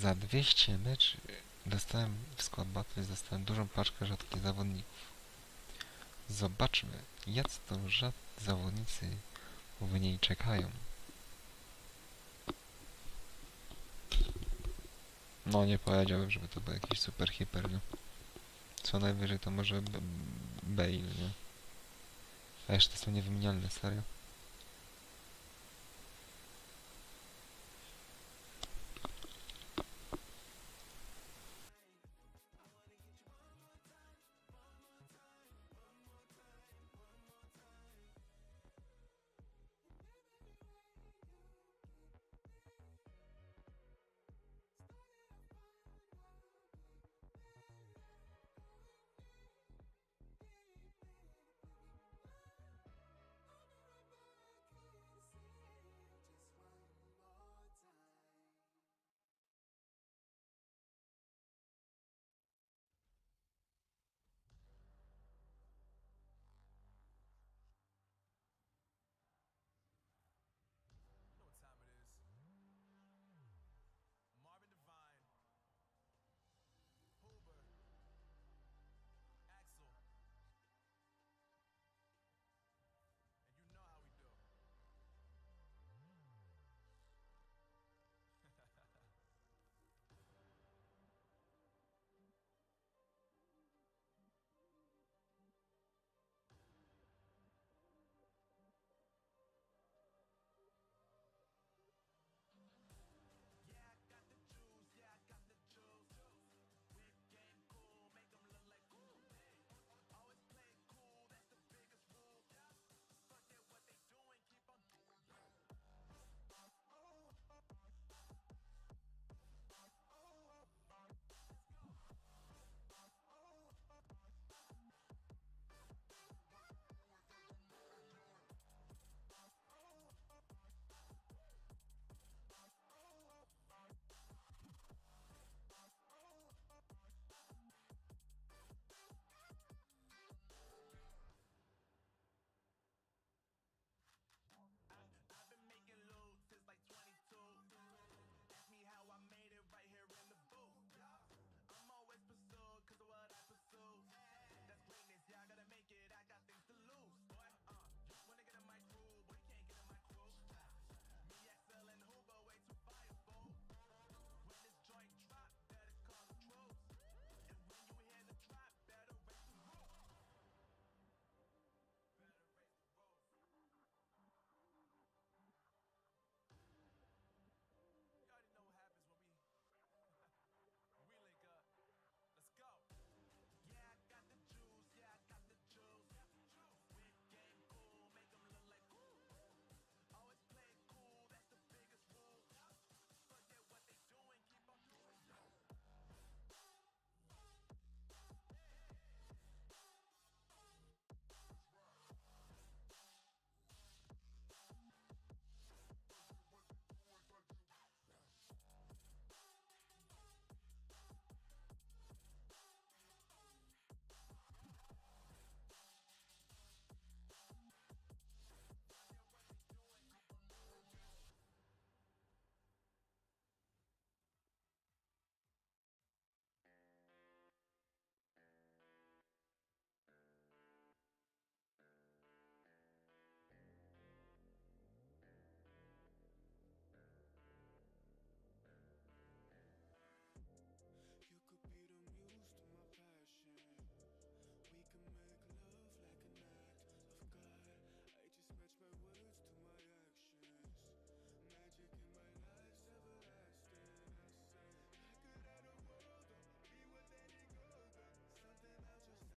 Za 200 meczy dostałem w skład Battles dostałem dużą paczkę rzadkich zawodników. Zobaczmy, jacy to rzadcy zawodnicy w niej czekają. No nie powiedziałbym, żeby to był jakiś super hiper, no. Co najwyżej to może Bale, nie? A jeszcze to są niewymienialne, serio.